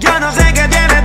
Yo no sé qué tiene